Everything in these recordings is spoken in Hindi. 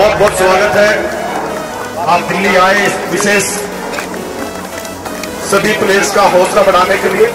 बहुत बहुत स्वागत है। आप दिल्ली आए विशेष सभी प्लेयर्स का हौसला बढ़ाने के लिए।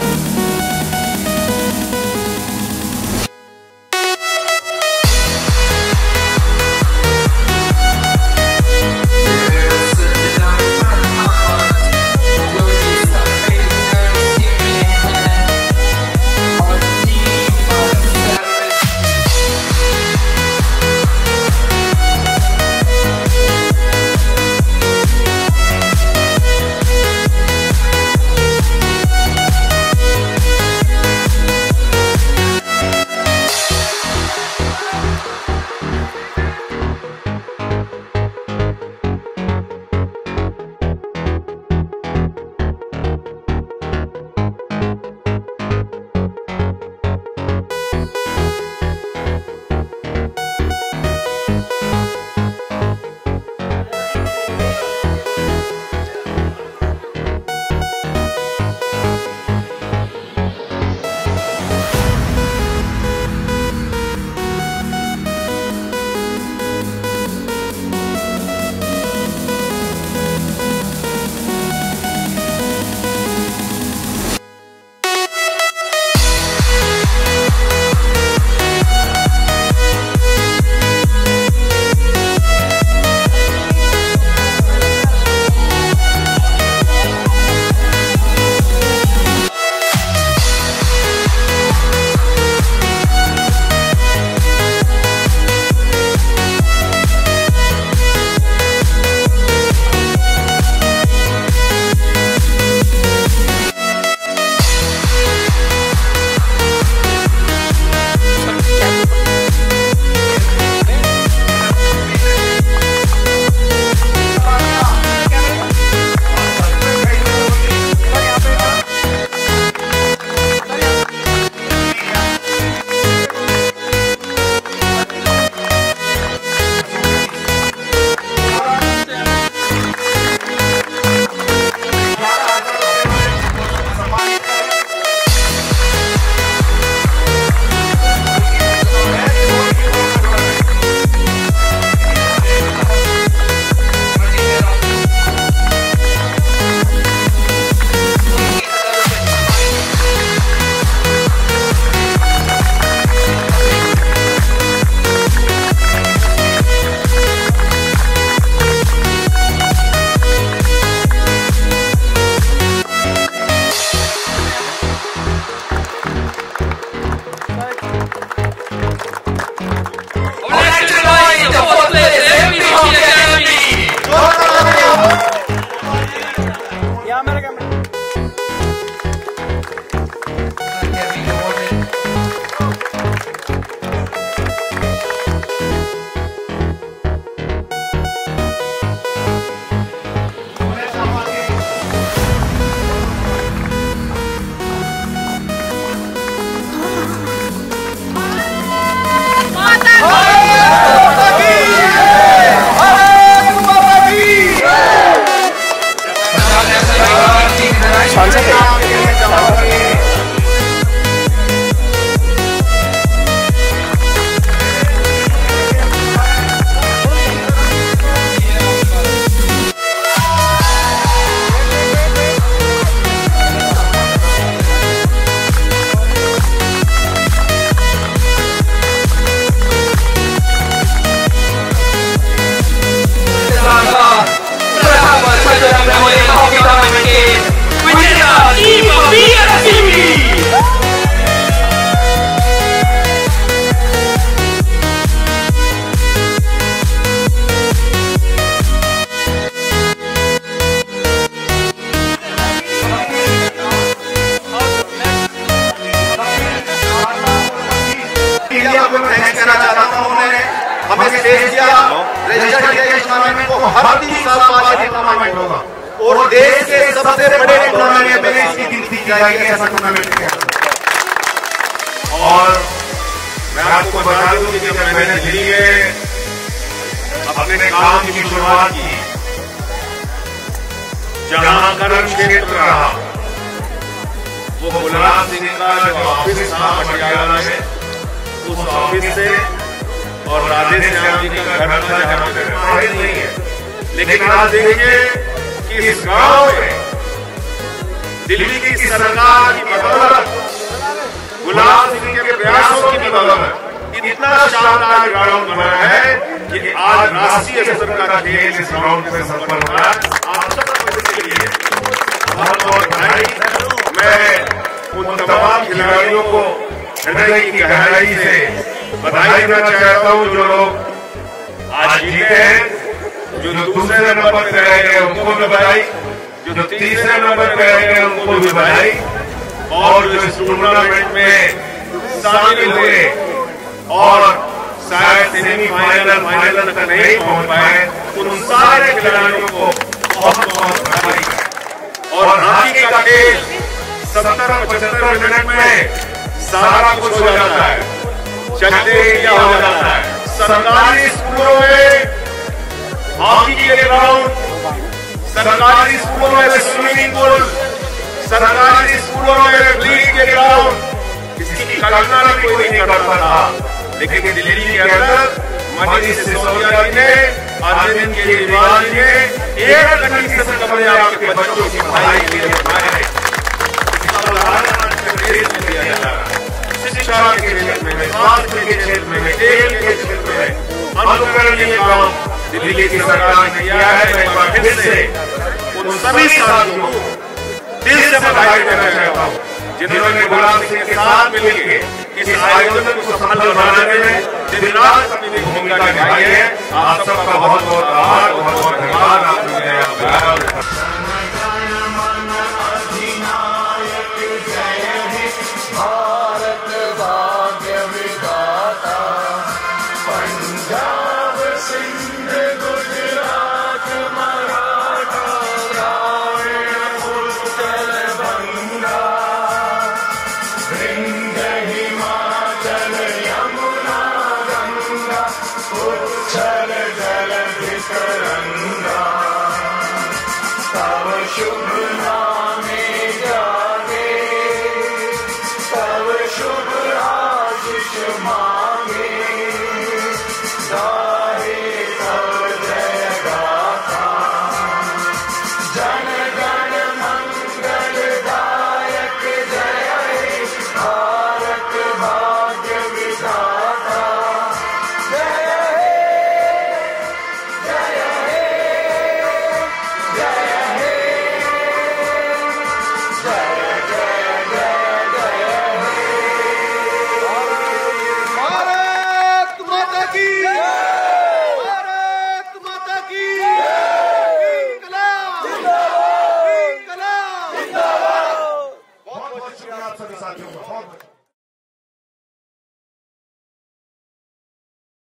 टूर्नामेंट को हर तीन साल बाद ये टूर्नामेंट होगा। और देश के सबसे बड़े टूर्नामेंट में इसकी गिनती की जाएगी ऐसा टूर्नामेंट और मैं आपको बता दूँ कि जब मैंने दिल्ली में अपने काम की शुरुआत की जहाँ कर्म क्षेत्र रहा वो गुलाब सिंह का जो ऑफ़िस था पटियाला में उस ऑफ़िस से और राधे श्याम जी का घर था पे माहिर नहीं है। लेकिन आज देखिए कि इस गाँव में दिल्ली की सरकार की बदौलत, गुलाब सिंह के प्रयासों की बदौलत, इतना शानदार ग्राउंड बना है कि आज राष्ट्रीय स्तर का खेल इस ग्राउंड में सफल हो रहा है। आप सबके लिए बहुत बहुत बधाई। मैं उन तमाम खिलाड़ियों को हृदय की गहराई से बधाई देना चाहता हूँ जो लोग आज जीते हैं, जो दूसरे नंबर पे रह गए उनको भी बधाई। जो तीसरे नंबर पे रह गए उनको भी बधाई। और जो इस टूर्नामेंट में शामिल हुए, और शायद सेमीफाइनल फाइनल तक नहीं पहुँच पाए उन सारे खिलाड़ियों को बहुत बहुत बधाई। और हॉकी का खेल सत्तर पचहत्तर मिनट में सारा कुछ हो जाता है। चलते क्या हो जाता है सरकारी स्कूलों में हॉकी के ग्राउंड, सरकारी स्कूलों में स्विमिंग पूल, सरकारी स्कूलों में फ्लीट के ग्राउंड। इसकी कल्पना भी कोई नहीं करता था लेकिन दिल्ली के अंदर मनीष सिसोदिया ने, अरविंद केजरीवाल ने एक कंडीशन कमरे आपके बच्चों की पढ़ाई के लिए। बनाए शिक्षा के क्षेत्र में स्वास्थ्य के क्षेत्र में खेल के क्षेत्र में अनुकरणीय काम दिल्ली की सरकार ने किया है, मैं एक बार फिर से उन सभी साथियों को दिल से बधाई देना चाहता हूँ, जिन्होंने गुलाम सिंह के साथ मिलकर इस आयोजन को सफल बनाने में दिन रात अपनी भूमिका निभाई है, आप सबका बहुत बहुत आभार